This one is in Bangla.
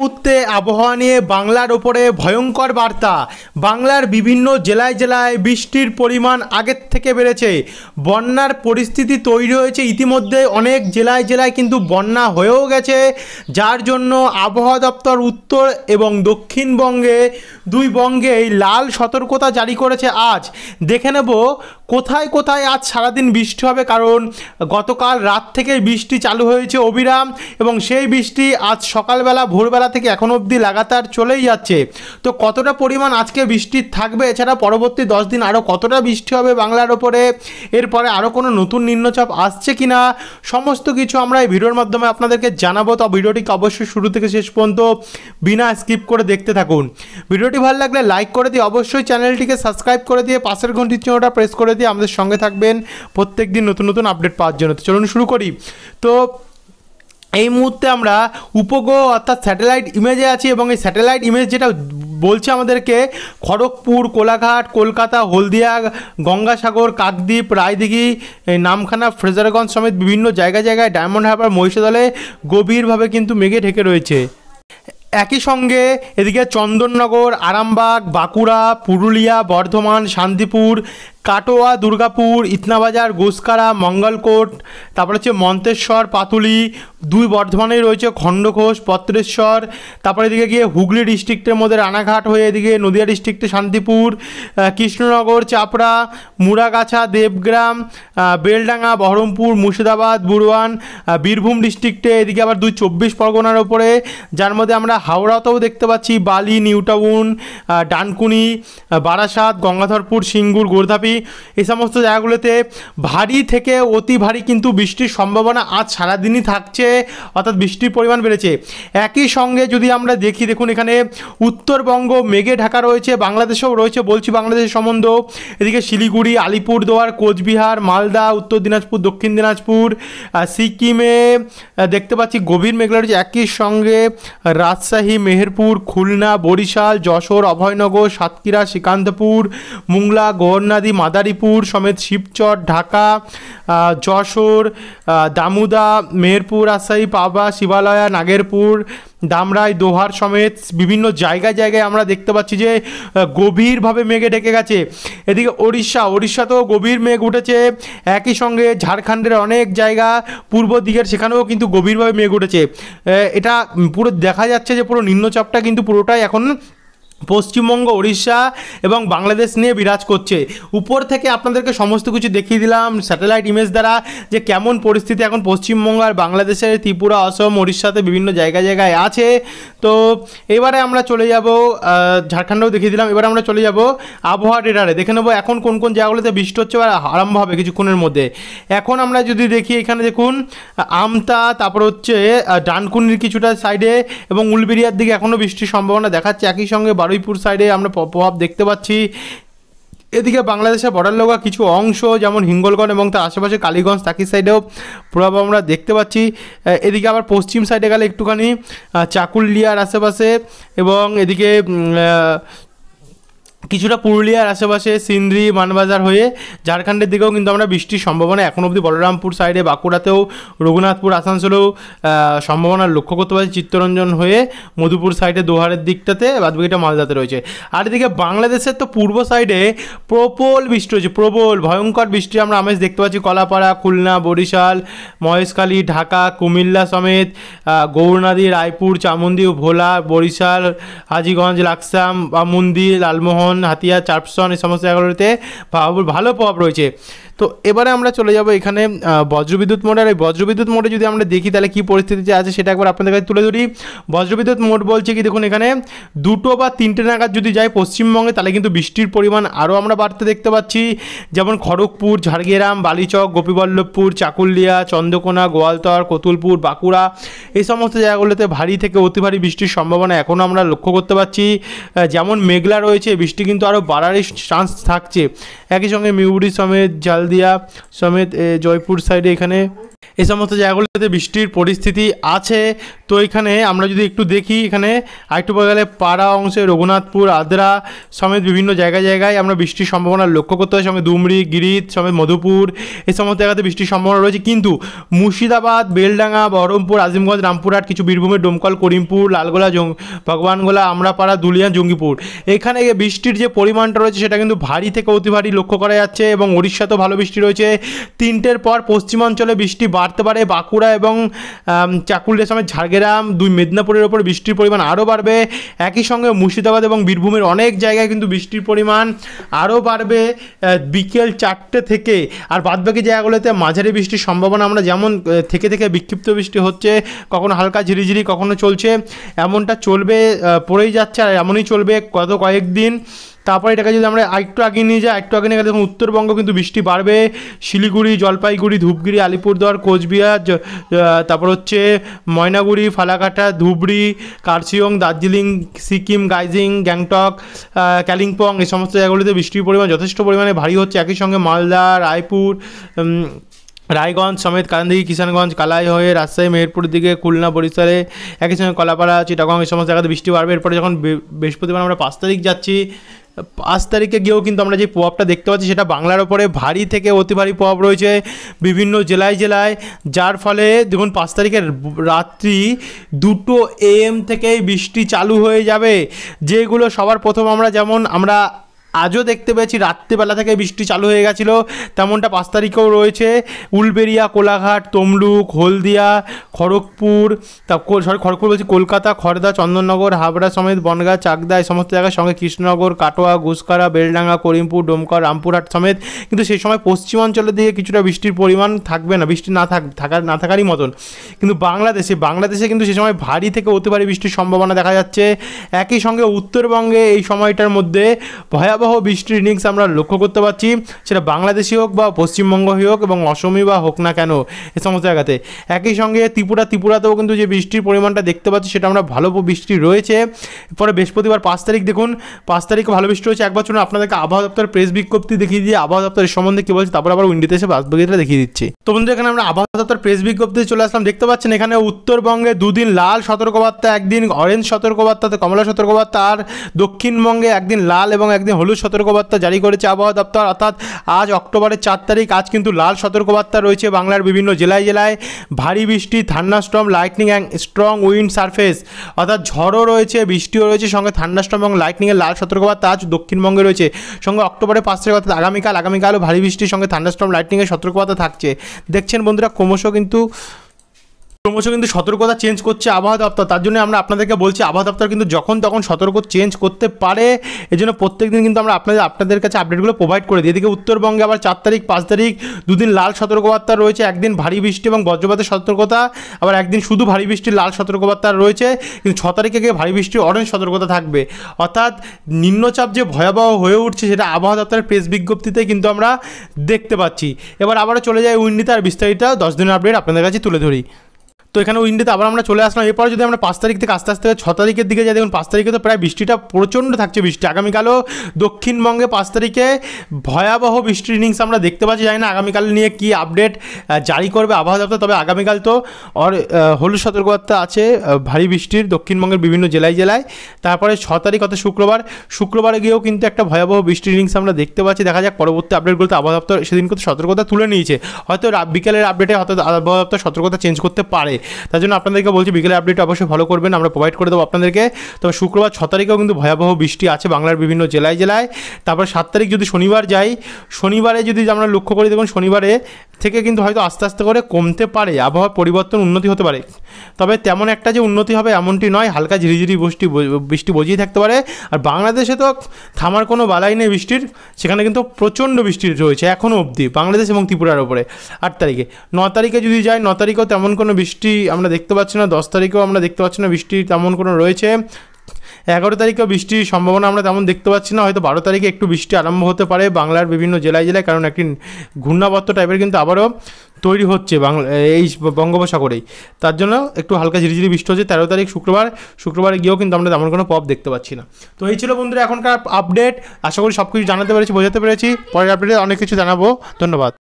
মুহূর্তে আবহাওয়া নিয়ে বাংলার ওপরে ভয়ঙ্কর বার্তা। বাংলার বিভিন্ন জেলায় জেলায় বৃষ্টির পরিমাণ আগের থেকে বেড়েছে। বন্যার পরিস্থিতি তৈরি হয়েছে ইতিমধ্যে। অনেক জেলায় জেলায় কিন্তু বন্যা হয়েও গেছে। যার জন্য আবহাওয়া দপ্তর উত্তর এবং দক্ষিণবঙ্গে দুই বঙ্গে এই লাল সতর্কতা জারি করেছে আজ। দেখে নেব কোথায় কোথায় আজ সারাদিন বৃষ্টি হবে, কারণ গতকাল রাত থেকে বৃষ্টি চালু হয়েছে অবিরাম এবং সেই বৃষ্টি আজ সকালবেলা, ভোরবেলা থেকে এখন অবধি লাগাতার চলেই যাচ্ছে। তো কতটা পরিমাণ আজকে বৃষ্টি থাকবে? এছাড়া পরবর্তী দশ দিন আরও কতটা বৃষ্টি হবে বাংলার ওপরে? এরপরে আরও কোনো নতুন নিম্নচাপ আসছে কি না সমস্ত কিছু আমরা এই ভিডিওর মাধ্যমে আপনাদেরকে জানাব। তো ভিডিওটিকে অবশ্যই শুরু থেকে শেষ পর্যন্ত বিনা স্কিপ করে দেখতে থাকুন। ভিডিওটি ভালো লাগলে লাইক করে দিয়ে অবশ্যই চ্যানেলটিকে সাবস্ক্রাইব করে দিয়ে পাশের ঘন্টির চিহ্নটা প্রেস করে দিয়ে আমাদের সঙ্গে থাকবেন প্রত্যেক দিন নতুন নতুন আপডেট পাওয়ার জন্য। তো চলুন শুরু করি। তো এই মুহূর্তে আমরা উপগ্রহ অর্থাৎ স্যাটেলাইট ইমেজে আছি এবং এই স্যাটেলাইট ইমেজ যেটা বলছে আমাদেরকে খড়গপুর, কোলাঘাট, কলকাতা, হলদিয়া, গঙ্গাসাগর, কাকদ্বীপ, রায়দিঘি নামখানা, ফ্রেজারগঞ্জ সমেত বিভিন্ন জায়গায় জায়গায় ডায়মন্ড হারবার মহিষাদলে গভীরভাবে কিন্তু মেঘে ঢেকে রয়েছে। একই সঙ্গে এদিকে চন্দননগর আরামবাগ বাঁকুড়া পুরুলিয়া বর্ধমান শান্তিপুর কাটোয়া, দুর্গাপুর, ইতনাবাজার গোসকারা মঙ্গলকোট, তারপর হচ্ছে মন্তেশ্বর, পাতুলি, দুই বর্ধমানে রয়েছে খণ্ডঘোষ পত্রেশ্বর তারপরে এদিকে গিয়ে হুগলি ডিস্ট্রিক্টের মধ্যে রানাঘাট হয়ে এদিকে নদিয়া ডিস্ট্রিক্টে শান্তিপুর কৃষ্ণনগর, চাপড়া মুরাগাছা দেবগ্রাম বেলডাঙ্গা, বহরমপুর, মুর্শিদাবাদ বুরওয়ান বীরভূম ডিস্ট্রিক্টে এদিকে আবার দুই চব্বিশ পরগনার ওপরে যার মধ্যে আমরা হাওড়াতেও দেখতে পাচ্ছি বালি নিউটাউন ডানকুনি বারাসাত, গঙ্গাধরপুর, সিঙ্গুর গোর্ধাপি এই সমস্ত জায়গাগুলোতে ভারী থেকে অতি ভারী কিন্তু বৃষ্টির সম্ভাবনা আজ সারাদিনই থাকছে, অর্থাৎ বৃষ্টির পরিমাণ বেড়েছে। একই সঙ্গে যদি আমরা দেখি, দেখুন এখানে উত্তরবঙ্গ, মেঘে ঢাকা রয়েছে, বাংলাদেশেও রয়েছে, বলছি বাংলাদেশের সম্বন্ধ। এদিকে শিলিগুড়ি, আলিপুরদুয়ার, কোচবিহার, মালদা, উত্তর দিনাজপুর, দক্ষিণ দিনাজপুর সিকিমে দেখতে পাচ্ছি গভীর মেঘলা রয়েছে। একই সঙ্গে রাজশাহী, মেহেরপুর, খুলনা, বরিশাল, যশোর, অভয়নগর, সাতক্ষীরা, শ্রীকান্তপুর, মুংলা গৌরনাদি মাদারীপুর, সমেত শিবচর, ঢাকা যশোর দামুদা, মেহেরপুর, রাজশাহী পাবা শিবালয়া, নাগেরপুর, দামরাই, দোহার সমেত বিভিন্ন জায়গায় জায়গায় আমরা দেখতে পাচ্ছি যে গভীরভাবে মেঘে ঢেকে গেছে। এদিকে ওড়িশা, ওড়িশাতেও গভীর মেঘ উঠেছে। একই সঙ্গে ঝাড়খণ্ডের অনেক জায়গা পূর্ব দিকের সেখানেও কিন্তু গভীরভাবে মেঘ উঠেছে। এটা পুরো দেখা যাচ্ছে যে পুরো নিম্নচাপটা কিন্তু পুরোটাই এখন পশ্চিমবঙ্গ উড়িষ্যা এবং বাংলাদেশ নিয়ে বিরাজ করছে। উপর থেকে আপনাদেরকে সমস্ত কিছু দেখিয়ে দিলাম স্যাটেলাইট ইমেজ দ্বারা, যে কেমন পরিস্থিতি এখন পশ্চিমবঙ্গ আর বাংলাদেশের ত্রিপুরা, অসম উড়িষ্যাতে বিভিন্ন জায়গা জায়গায় আছে। তো এবারে আমরা চলে যাব ঝাড়খণ্ডেও দেখিয়ে দিলাম। এবারে আমরা চলে যাব আবহাওয়া ডেটারে দেখে নেব এখন কোন কোন জায়গাগুলোতে বৃষ্টি হচ্ছে বা আরম্ভ হবে কিছুক্ষণের মধ্যে। এখন আমরা যদি দেখি এখানে দেখুন, আমতা, তারপর হচ্ছে ডানকুনির কিছুটা সাইডে এবং উলবেরিয়ার দিকে এখনও বৃষ্টির সম্ভাবনা দেখাচ্ছে। একই সঙ্গে বারুইপুর সাইডে আমরা প্রভাব দেখতে পাচ্ছি। এদিকে বাংলাদেশের বর্ডার লগা কিছু অংশ, যেমন হিঙ্গলগঞ্জ এবং তার আশেপাশে কালীগঞ্জ, তাকি সাইডেও প্রভাব আমরা দেখতে পাচ্ছি। এদিকে আবার পশ্চিম সাইডে গেলে একটুখানি চাকুলিয়ার আশেপাশে এবং এদিকে কিছুটা পুরুলিয়ার আশেপাশে সিন্দ্রি, মানবাজার হয়ে ঝাড়খণ্ডের দিকেও কিন্তু আমরা বৃষ্টির সম্ভাবনা এখন অবধি বলরামপুর সাইডে, বাঁকুড়াতেও, রঘুনাথপুর, আসানসোলেও সম্ভাবনা লক্ষ্য করতে পারছি। চিত্তরঞ্জন হয়ে মধুপুর সাইডে দোহারের দিকটাতে, বাদবাকিটা মালদাতে রয়েছে। আর এদিকে বাংলাদেশের তো পূর্ব সাইডে প্রবল বৃষ্টি হয়েছে, প্রবল, ভয়ঙ্কর বৃষ্টি আমরা আমেজ দেখতে পাচ্ছি। কলাপাড়া, খুলনা, বরিশাল, মহেশখালী, ঢাকা, কুমিল্লা সমেত গৌরনদী, রায়পুর চামুন্দি ভোলা, বরিশাল, হাজিগঞ্জ, লাকসাম বামুন্দি লালমোহন হাতিয়া চারপসন এই সমস্ত জায়গাগুলোতে ভালো- প্রভাব রয়েছে। তো এবারে আমরা চলে যাব এখানে বজ্রবিদ্যুৎ মোড়। আর এই বজ্রবিদ্যুৎ মোড়ে যদি আমরা দেখি, তাহলে কী পরিস্থিতিতে আছে সেটা একবার আপনাদের কাছে তুলে ধরি। বজ্রবিদ্যুৎ মোড় বলছে কি, দেখুন এখানে দুটো বা তিনটে নাগাদ যদি যায় পশ্চিমবঙ্গে, তাহলে কিন্তু বৃষ্টির পরিমাণ আরও আমরা বাড়তে দেখতে পাচ্ছি। যেমন খড়গপুর, ঝাড়গ্রাম, বালিচক, গোপীবল্লভপুর, চাকুলিয়া, চন্দ্রকোনা, গোয়ালতর, কতুলপুর, বাঁকুড়া এই সমস্ত জায়গাগুলোতে ভারী থেকে অতি ভারী বৃষ্টির সম্ভাবনা এখনও আমরা লক্ষ্য করতে পারছি যেমন মেঘলা রয়েছে, বৃষ্টি কিন্তু আরও বাড়ারই চান্স থাকছে। একই সঙ্গে মিউরি সমেত জালদিয়া সমেত জয়পুর সাইডে এখানে এই সমস্ত জায়গাগুলোতে বৃষ্টির পরিস্থিতি আছে। তো এখানে আমরা যদি একটু দেখি, এখানে আরেকটু গেলে পাড়া অংশে রঘুনাথপুর, আদ্রা সমেত বিভিন্ন জায়গায় জায়গায় আমরা বৃষ্টির সম্ভাবনা লক্ষ্য করতে হয় সঙ্গে দুমড়ি গিরিত, সমেত মধুপুর, এই সমস্ত জায়গাতে বৃষ্টির সম্ভাবনা রয়েছে। কিন্তু মুর্শিদাবাদ, বেলডাঙ্গা, বহরমপুর, আজিমগঞ্জ, রামপুরহাট, কিছু বীরভূমের ডোমকল, করিমপুর, লালগোলা ভগবানগোলা, আমরাপাড়া, দুলিয়া, জঙ্গিপুর। এখানে বৃষ্টির যে পরিমাণটা রয়েছে, সেটা কিন্তু ভারী থেকে অতি ভারী লক্ষ্য করা যাচ্ছে এবং উড়িষ্যাতেও ভালো বৃষ্টি রয়েছে। তিনটের পর পশ্চিমাঞ্চলে বৃষ্টি বাড়তে পারে। বাঁকুড়া এবং চাকুলিয়া সমেত ঝাড়গ্রাম, দুই মেদিনীপুরের ওপর বৃষ্টির পরিমাণ আরও বাড়বে। একই সঙ্গে মুর্শিদাবাদ এবং বীরভূমের অনেক জায়গায় কিন্তু বৃষ্টির পরিমাণ আরও বাড়বে। বিকেল চারটে থেকে, আর বাদবাকি জায়গাগুলোতে মাঝারি বৃষ্টির সম্ভাবনা আমরা যেমন থেকে থেকে বিক্ষিপ্ত বৃষ্টি হচ্ছে, কখনো হালকা ঝিরিঝিরি, কখনো চলছে। এমনটা চলবে পড়েই যাচ্ছে, আর এমনই চলবে গত কয়েকদিন। তারপরে এটাকে যদি আমরা আরেকটু আগে নিয়ে যাই একটু আগে নিয়ে গেলে দেখুন উত্তরবঙ্গ কিন্তু বৃষ্টি বাড়বে। শিলিগুড়ি, জলপাইগুড়ি ধূপগুড়ি আলিপুরদুয়ার, কোচবিহার তারপর হচ্ছে ময়নাগুড়ি, ফালাকাটা, ধুবড়ি, কার্শিয়ং, দার্জিলিং, সিকিম, গাইজিং, গ্যাংটক কালিম্পং, এই সমস্ত জায়গাগুলিতে বৃষ্টির পরিমাণ যথেষ্ট পরিমাণে ভারী হচ্ছে। একই সঙ্গে মালদা, রায়পুর রায়গঞ্জ সমেত কান্দি কিষানগঞ্জ কালাই হয়ে রাজশাহী, মেহেরপুরের দিকে, খুলনা বরিশালে, একই সঙ্গে কলাপাড়া, চিটাগং, এই সমস্ত জায়গাতে বৃষ্টি বাড়বে। এরপরে যখন বৃহস্পতিবার আমরা পাঁচ তারিখ যাচ্ছি পাঁচ তারিখে গিয়েও কিন্তু আমরা যে প্রভাবটা দেখতে পাচ্ছি সেটা বাংলার ওপরে ভারী থেকে অতি ভারী প্রভাব রয়েছে বিভিন্ন জেলায় জেলায়, যার ফলে দেখুন পাঁচ তারিখের রাত্রি দুটো এম থেকেই বৃষ্টি চালু হয়ে যাবে। যেগুলো সবার প্রথম আমরা যেমন আমরা আজও দেখতে পেয়েছি, রাত্রিবেলা থেকে বৃষ্টি চালু হয়ে গেছিল। তেমনটা পাঁচ তারিখেও রয়েছে। উলবেরিয়া, কোলাঘাট, তমলুক, হলদিয়া, খড়গপুর, তা সরি খড়গপুর বলছি, কলকাতা খড়দা চন্দননগর, হাবড়া সমেত, বনগাঁ, চাকদা, এই সমস্ত জায়গার সঙ্গে কৃষ্ণনগর, কাটোয়া গুসকারা বেলডাঙ্গা, করিমপুর ডোমকর রামপুরহাট সমেত। কিন্তু সেই সময় পশ্চিমাঞ্চলের দিকে কিছুটা বৃষ্টির পরিমাণ থাকবে না, বৃষ্টি না থাক থাকার না থাকারই মতন। কিন্তু বাংলাদেশে বাংলাদেশে কিন্তু সেই সময় ভারী থেকে অতি ভারী বৃষ্টির সম্ভাবনা দেখা যাচ্ছে। একই সঙ্গে উত্তরবঙ্গে এই সময়টার মধ্যে ভয়াবহ বৃষ্টির ইনিংস আমরা লক্ষ্য করতে পারছি। সেটা বাংলাদেশি হোক বা পশ্চিমবঙ্গই হোক এবং অসমই বা হোক না কেন এ সমস্ত জায়গাতে। একই সঙ্গে ত্রিপুরা, ত্রিপুরাতেও কিন্তু যে বৃষ্টির পরিমাণটা দেখতে পাচ্ছি সেটা আমরা ভালো বৃষ্টি রয়েছে। পরে বৃহস্পতিবার পাঁচ তারিখ দেখুন, পাঁচ তারিখে ভালো বৃষ্টি রয়েছে। একবার চলুন আপনাদেরকে আবহাওয়া দপ্তরের প্রেস বিজ্ঞপ্তি দেখিয়ে দিয়ে আবহাওয়া দপ্তরের সম্বন্ধে কী বলছে, তারপর আবার উইন্ডিতে এসে বাসবাগিটা দেখিয়ে দিচ্ছি। তো বন্ধু এখানে আমরা আবহাওয়া দপ্তর প্রেস বিজ্ঞপ্তি চলে আসলাম। দেখতে পাচ্ছেন এখানে উত্তরবঙ্গে দুদিন লাল সতর্কবার্তা, একদিন অরেঞ্জ সতর্কবার্তাতে কমলা সতর্কবার্তা, আর দক্ষিণবঙ্গে একদিন লাল এবং একদিন হলুদ সতর্কবার্তা জারি করেছে আবহাওয়া দপ্তর, অর্থাৎ আজ অক্টোবরের চার তারিখ, আজ কিন্তু লাল সতর্কবার্তা রয়েছে বাংলার বিভিন্ন জেলায় জেলায়। ভারী বৃষ্টি thunderstorm lightning and strong wind surface অর্থাৎ ঝড়ও রয়েছে, বৃষ্টিও রয়েছে, সঙ্গে থান্ডারস্টর্ম এবং লাইটনিংয়ের লাল সতর্কবার্তা আজ দক্ষিণবঙ্গে রয়েছে। সঙ্গে অক্টোবরের পাঁচ তারিখ, অর্থাৎ আগামীকাল, আগামীকালও ভারী বৃষ্টির সঙ্গে থান্ডারস্টর্ম লাইটনিংয়ের সতর্কবার্তা থাকছে। দেখছেন বন্ধুরা, ক্রমশ কিন্তু ক্রমশ কিন্তু সতর্কতা চেঞ্জ করছে আবহাওয়া দপ্তর। তার জন্য আমরা আপনাদেরকে বলছি, আবহাওয়া দপ্তর কিন্তু যখন তখন সতর্ক চেঞ্জ করতে পারে। এই জন্য প্রত্যেক দিন কিন্তু আমরা আপনাদের আপনাদের কাছে আপডেটগুলো প্রোভাইড করে দিই। এদিকে উত্তরবঙ্গে আবার চার তারিখ, পাঁচ তারিখ, দুদিন লাল সতর্কবার্তা রয়েছে, একদিন ভারী বৃষ্টি এবং বজ্রপাতের সতর্কতা, আবার একদিন শুধু ভারী বৃষ্টির লাল সতর্কবার্তা রয়েছে, কিন্তু ছ তারিখে গিয়ে ভারী বৃষ্টির অরেঞ্জ সতর্কতা থাকবে। অর্থাৎ নিম্নচাপ যে ভয়াবহ হয়ে উঠছে সেটা আবহাওয়া দপ্তরের প্রেস বিজ্ঞপ্তিতে কিন্তু আমরা দেখতে পাচ্ছি। এবার আবারও চলে যাই উইন্ডিতে আর বিস্তারিত। দশ দিনের আপডেট আপনাদের কাছে তুলে ধরি। তো এখানে উইন্ডোতে আবার আমরা চলে আসলাম। এরপর যদি আমরা পাঁচ তারিখ থেকে আস্তে আস্তে ছ তারিখের দিকে যাই, দেখুন পাঁচ তারিখে তো প্রায় বৃষ্টিটা প্রচণ্ড থাকছে বৃষ্টি। আগামীকালও দক্ষিণবঙ্গে পাঁচ তারিখে ভয়াবহ বৃষ্টির ইনিংস আমরা দেখতে পাচ্ছি। জানি না আগামীকাল নিয়ে কি আপডেট জারি করবে আবহাওয়া দপ্তর, তবে আগামীকাল তো অর হলুদ সতর্কবার্তা আছে ভারী বৃষ্টির দক্ষিণবঙ্গের বিভিন্ন জেলায় জেলায়। তারপরে ছ তারিখ, অর্থাৎ শুক্রবার, শুক্রবারে গিয়েও কিন্তু একটা ভয়াবহ বৃষ্টির ইনিংস আমরা দেখতে পাচ্ছি। দেখা যাক পরবর্তী আপডেটগুলোতে আবহাওয়া দপ্তর সেদিন কিন্তু সতর্কতা তুলে নিয়েছে। হয়তো বিকেলের আপডেটে হয়তো আবহাওয়া দপ্তর সতর্কতা চেঞ্জ করতে পারে। তার জন্য আপনাদেরকে বলছি বিকেলে আপডেট অবশ্যই ফলো করবেন, আমরা প্রোভাইড করে দেবো আপনাদেরকে। তবে শুক্রবার ছ তারিখেও কিন্তু ভয়াবহ বৃষ্টি আছে বাংলার বিভিন্ন জেলায় জেলায়। তারপর সাত তারিখ যদি শনিবার যাই, শনিবারে যদি আমরা লক্ষ্য করি, দেখুন শনিবারে থেকে কিন্তু হয়তো আস্তে আস্তে করে কমতে পারে, আবহাওয়ার পরিবর্তন উন্নতি হতে পারে। তবে তেমন একটা যে উন্নতি হবে এমনটি নয়, হালকা ঝিরিঝিরি বৃষ্টি বৃষ্টি বজিয়ে থাকতে পারে। আর বাংলাদেশে তো থামার কোনো বালাই নেই বৃষ্টির, সেখানে কিন্তু প্রচণ্ড বৃষ্টি রয়েছে এখনও অবধি বাংলাদেশ এবং ত্রিপুরার ওপরে। আট তারিখে, ন তারিখে যদি যাই, ন তারিখেও তেমন কোনো বৃষ্টি আমরা দেখতে পাচ্ছি না, দশ তারিখেও আমরা দেখতে পাচ্ছি না বৃষ্টি তেমন কোনো রয়েছে। এগারো তারিখেও বৃষ্টির সম্ভাবনা আমরা তেমন দেখতে পাচ্ছি না। হয়তো বারো তারিখে একটু বৃষ্টি আরম্ভ হতে পারে বাংলার বিভিন্ন জেলায় জেলায়, কারণ একটি ঘূর্ণাবর্ত টাইপের কিন্তু আবারও তৈরি হচ্ছে বাংলা, এই বঙ্গোপসাগরেই। তার জন্য একটু হালকা ঝিরিঝিরি বৃষ্টি হচ্ছে। তেরো তারিখ শুক্রবার, শুক্রবারে গিয়েও কিন্তু আমরা তেমন কোনো পপ দেখতে পাচ্ছি না। তো এই ছিল বন্ধুরা এখনকার আপডেট আশা করি সব কিছু জানাতে পেরেছি, বোঝাতে পেরেছি। পরের আপডেটে অনেক কিছু জানাব। ধন্যবাদ।